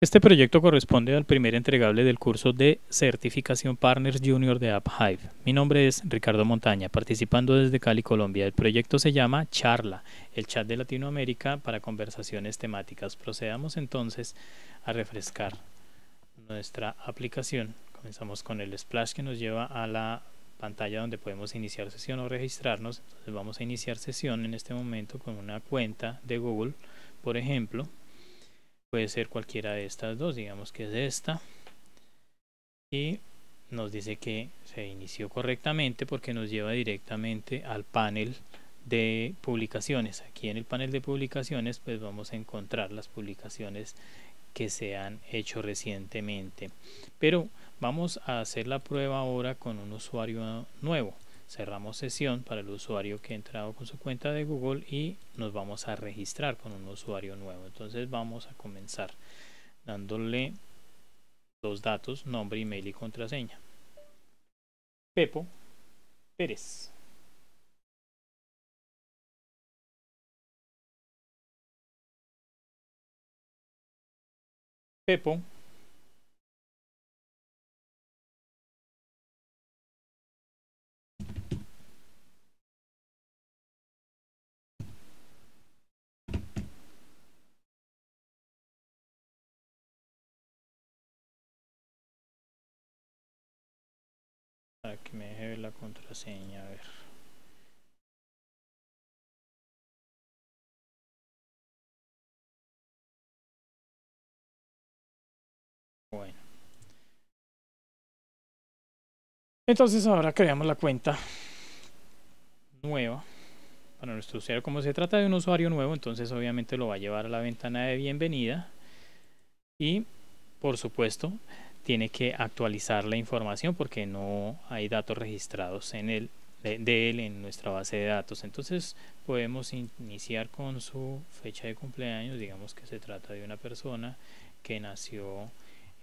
Este proyecto corresponde al primer entregable del curso de Certificación Partners Junior de AppHive. Mi nombre es Ricardo Montaña, participando desde Cali, Colombia. El proyecto se llama Charla, el chat de Latinoamérica para conversaciones temáticas. Procedamos entonces a refrescar nuestra aplicación. Comenzamos con el splash que nos lleva a la pantalla donde podemos iniciar sesión o registrarnos. Entonces vamos a iniciar sesión en este momento con una cuenta de Google, por ejemplo puede ser cualquiera de estas dos digamos que es esta. Y nos dice que se inició correctamente porque nos lleva directamente al panel de publicaciones. Aquí en el panel de publicaciones pues vamos a encontrar las publicaciones que se han hecho recientemente. Pero vamos a hacer la prueba ahora con un usuario nuevo cerramos sesión para el usuario que ha entrado con su cuenta de Google y nos vamos a registrar con un usuario nuevo. Entonces vamos a comenzar dándole los datos nombre email y contraseña. Pepo Pérez. Pepo que me deje ver la contraseña, a ver. Bueno. Entonces ahora creamos la cuenta nueva para nuestro usuario. Como se trata de un usuario nuevo, entonces obviamente lo va a llevar a la ventana de bienvenida y por supuesto tiene que actualizar la información porque no hay datos registrados en él, de, él en nuestra base de datos. Entonces podemos iniciar con su fecha de cumpleaños. Digamos que se trata de una persona que nació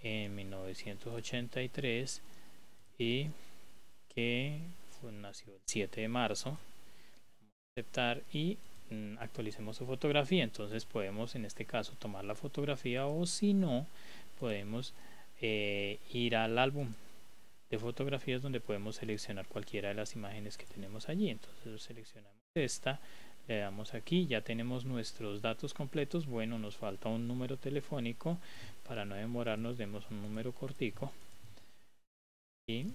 en 1983 y que nació el 7 de marzo. Aceptar y mm, actualicemos su fotografía. Entonces podemos en este caso tomar la fotografía o si no podemos eh, ir al álbum de fotografías donde podemos seleccionar cualquiera de las imágenes que tenemos allí. Entonces seleccionamos esta le damos aquí ya tenemos nuestros datos completos. Bueno nos falta un número telefónico. Para no demorarnos demos un número cortico. Y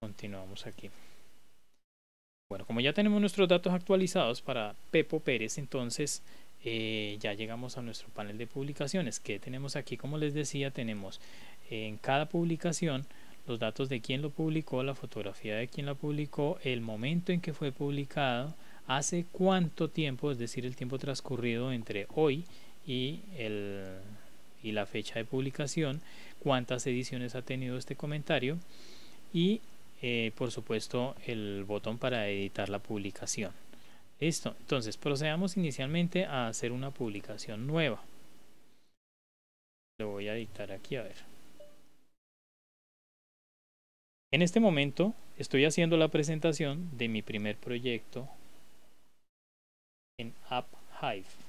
continuamos aquí. Bueno como ya tenemos nuestros datos actualizados para Pepo Pérez entonces eh, ya llegamos a nuestro panel de publicaciones. Que tenemos aquí como les decía tenemos en cada publicación los datos de quién lo publicó la fotografía de quién la publicó el momento en que fue publicado hace cuánto tiempo es decir el tiempo transcurrido entre hoy y el y la fecha de publicación cuántas ediciones ha tenido este comentario y eh, por supuesto el botón para editar la publicación Listo, entonces procedamos inicialmente a hacer una publicación nueva. Lo voy a dictar aquí a ver. En este momento estoy haciendo la presentación de mi primer proyecto en AppHive.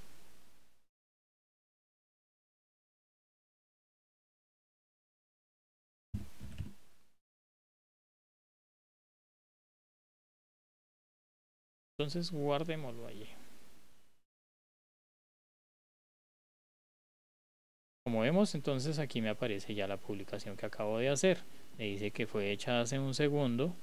Entonces guardémoslo allí. Como vemos, entonces aquí me aparece ya la publicación que acabo de hacer. Me dice que fue hecha hace un segundo.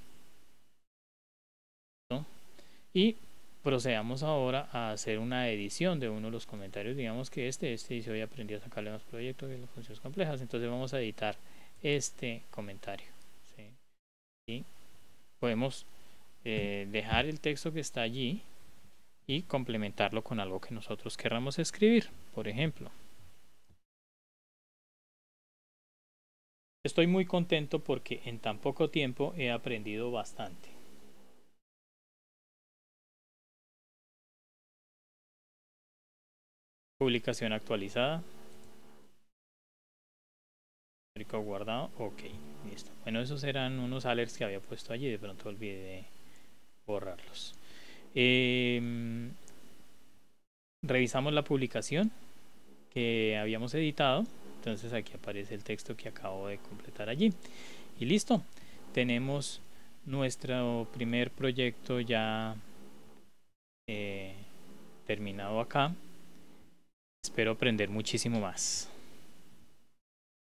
Y procedamos ahora a hacer una edición de uno de los comentarios. Digamos que este, este dice hoy aprendí a sacarle más proyectos y las funciones complejas. Entonces vamos a editar este comentario. Y podemos eh, dejar el texto que está allí y complementarlo con algo que nosotros querramos escribir. Por ejemplo, estoy muy contento porque en tan poco tiempo he aprendido bastante. Publicación actualizada. guardado. Ok, listo. Bueno, esos eran unos alerts que había puesto allí. De pronto olvidé borrarlos. Em, revisamos la publicación que habíamos editado. Entonces aquí aparece el texto que acabo de completar allí. Y listo, tenemos nuestro primer proyecto ya eh, terminado acá. Espero aprender muchísimo más.